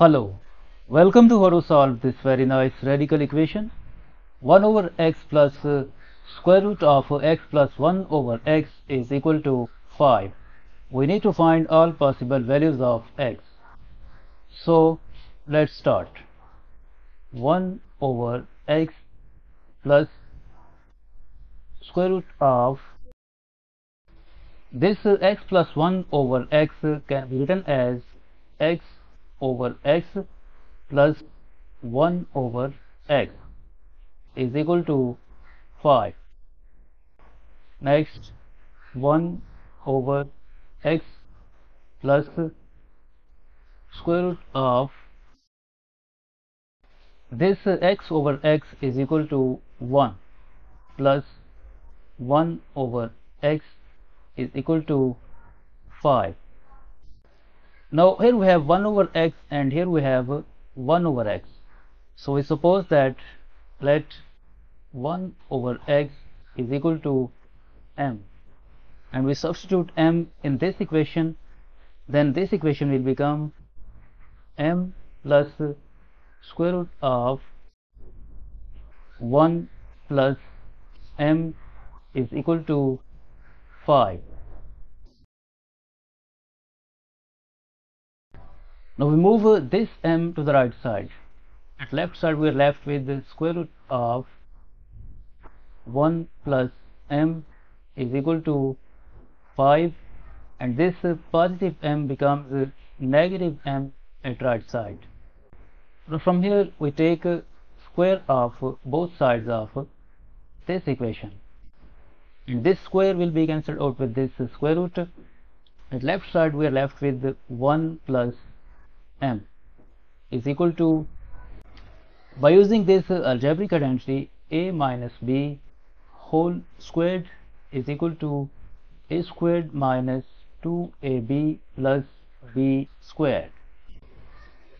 Hello, welcome to how to solve this very nice radical equation 1 over x plus uh, square root of x plus 1 over x is equal to 5. We need to find all possible values of x. So let's start 1 over x plus square root of this uh, x plus 1 over x can be written as x over x plus 1 over x is equal to 5 next 1 over x plus square root of this x over x is equal to 1 plus 1 over x is equal to 5 now here we have 1 over x and here we have 1 over x. So we suppose that let 1 over x is equal to m. And we substitute m in this equation then this equation will become m plus square root of 1 plus m is equal to 5 now we move this m to the right side. At left side we are left with the square root of 1 plus m is equal to 5 and this positive m becomes negative m at right side. So from here we take square of both sides of this equation. And this square will be cancelled out with this square root. At left side we are left with 1 plus m is equal to by using this algebraic identity a minus b whole squared is equal to a squared minus 2ab plus b squared.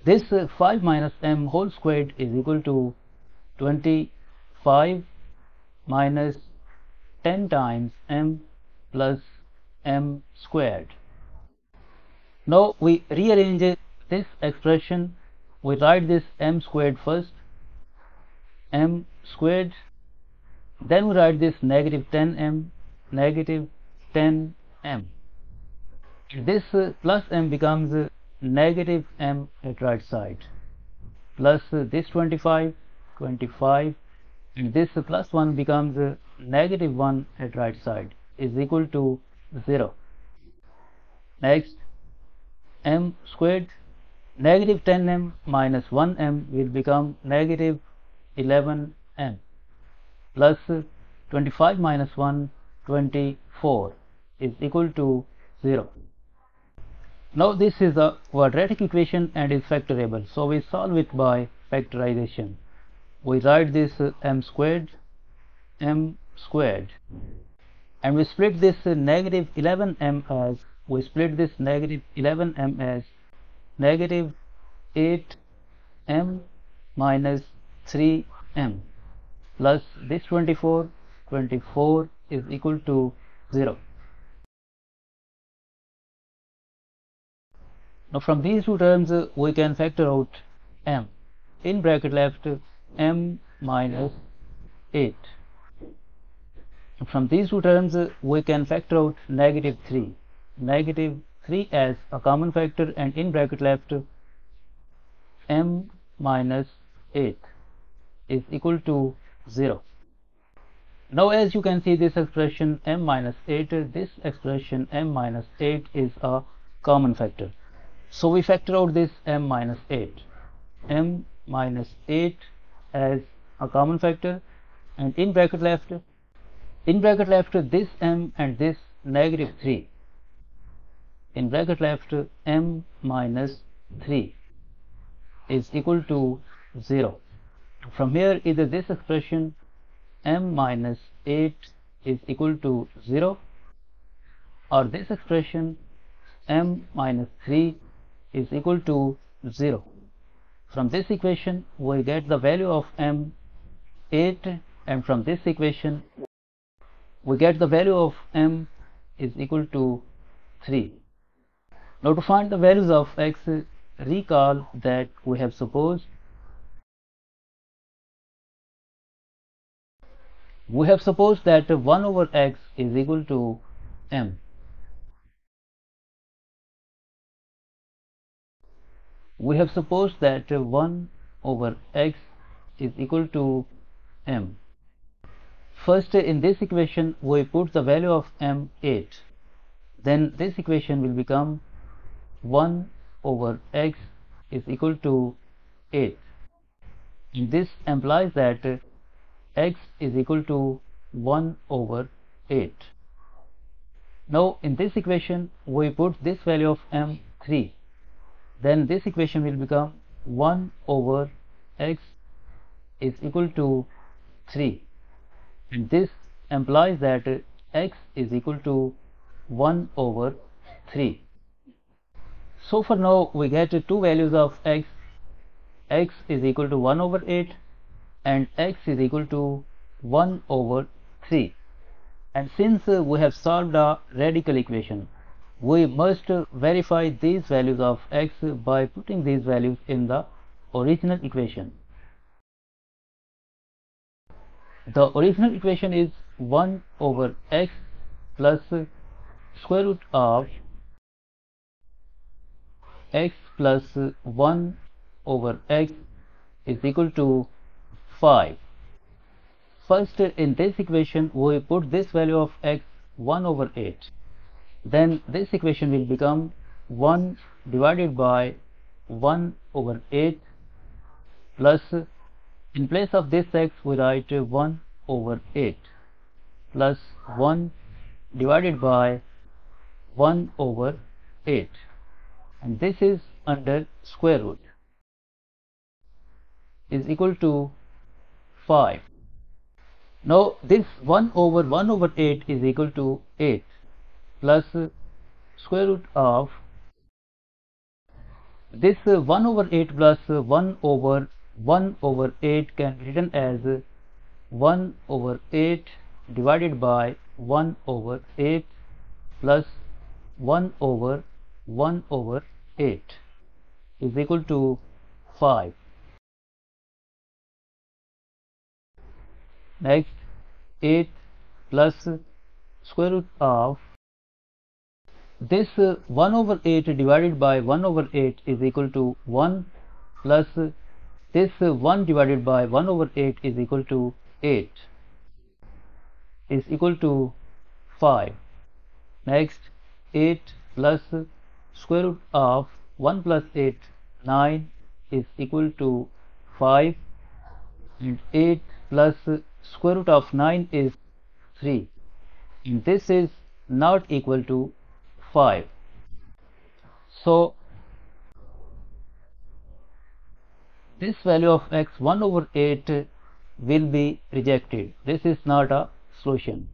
This uh, 5 minus m whole squared is equal to 25 minus 10 times m plus m squared. Now we rearrange this expression we write this m squared first m squared then we write this negative 10m negative 10m this uh, plus m becomes uh, negative m at right side. Plus uh, this 25 25 and this uh, plus 1 becomes uh, negative 1 at right side is equal to 0 next m squared negative 10m minus 1m will become negative 11m plus 25 minus 1 24 is equal to 0 now this is a quadratic equation and is factorable. So we solve it by factorization. We write this m squared m squared. And we split this negative 11m as we split this negative 11m as negative 8m minus 3m plus this 24 24 is equal to 0 now from these two terms uh, we can factor out m. In bracket left m minus 8 from these two terms uh, we can factor out negative 3 negative 3 as a common factor and in bracket left m minus 8 is equal to 0 now as you can see this expression m minus 8 this expression m minus 8 is a common factor. So we factor out this m minus 8 m minus 8 as a common factor and in bracket left in bracket left this m and this negative 3 in bracket left m minus 3 is equal to 0 from here either this expression m minus 8 is equal to 0 or this expression m minus 3 is equal to 0 from this equation we get the value of m 8 and from this equation we get the value of m is equal to 3 now to find the values of x recall that we have supposed we have supposed that 1 over x is equal to m. We have supposed that 1 over x is equal to m. First in this equation we put the value of m 8 then this equation will become 1 over x is equal to 8 and this implies that x is equal to 1 over 8 now in this equation we put this value of m 3 then this equation will become 1 over x is equal to 3 and this implies that x is equal to 1 over 3 so for now we get two values of x. x is equal to 1 over 8 and x is equal to 1 over 3 and since uh, we have solved a radical equation we must verify these values of x by putting these values in the original equation. The original equation is 1 over x plus square root of x plus 1 over x is equal to 5 first in this equation we put this value of x 1 over 8 then this equation will become 1 divided by 1 over 8 plus in place of this x we write 1 over 8 plus 1 divided by 1 over 8 and this is under square root. Is equal to 5 now this 1 over 1 over 8 is equal to 8 plus square root of this 1 over 8 plus 1 over 1 over 8 can be written as 1 over 8 divided by 1 over 8 plus 1 over 1 over 8 is equal to 5 next 8 plus square root of this 1 over 8 divided by 1 over 8 is equal to 1 plus this 1 divided by 1 over 8 is equal to 8 is equal to 5 next 8 plus square root of 1 plus 8 9 is equal to 5 and 8 plus square root of 9 is 3 and this is not equal to 5 so this value of x 1 over 8 will be rejected. This is not a solution.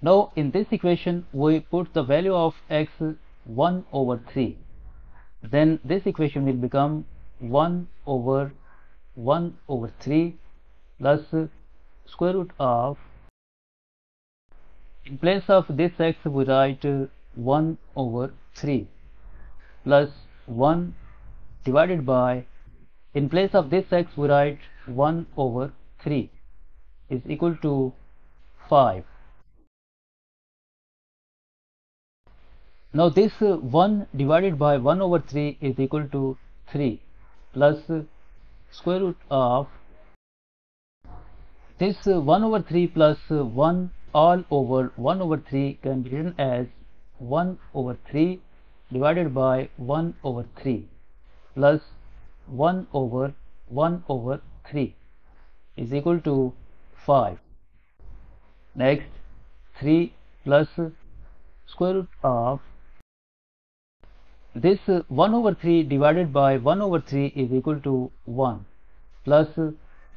Now in this equation we put the value of x 1 over 3. Then this equation will become 1 over 1 over 3 plus square root of in place of this x we write 1 over 3 plus 1 divided by in place of this x we write 1 over 3 is equal to 5 now this uh, 1 divided by 1 over 3 is equal to 3 plus square root of this uh, 1 over 3 plus uh, 1 all over 1 over 3 can be written as 1 over 3 divided by 1 over 3 plus 1 over 1 over 3 is equal to 5 next 3 plus square root of this uh, 1 over 3 divided by 1 over 3 is equal to 1 plus uh,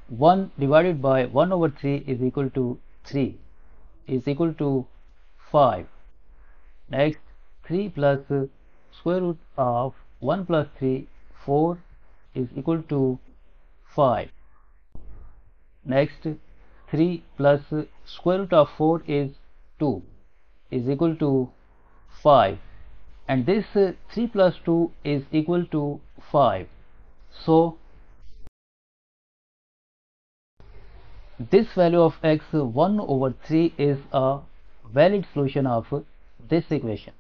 1 divided by 1 over 3 is equal to 3 is equal to 5 next 3 plus uh, square root of 1 plus 3 4 is equal to 5 next 3 plus square root of 4 is 2 is equal to 5 and this uh, 3 plus 2 is equal to 5 so this value of x 1 over 3 is a valid solution of this equation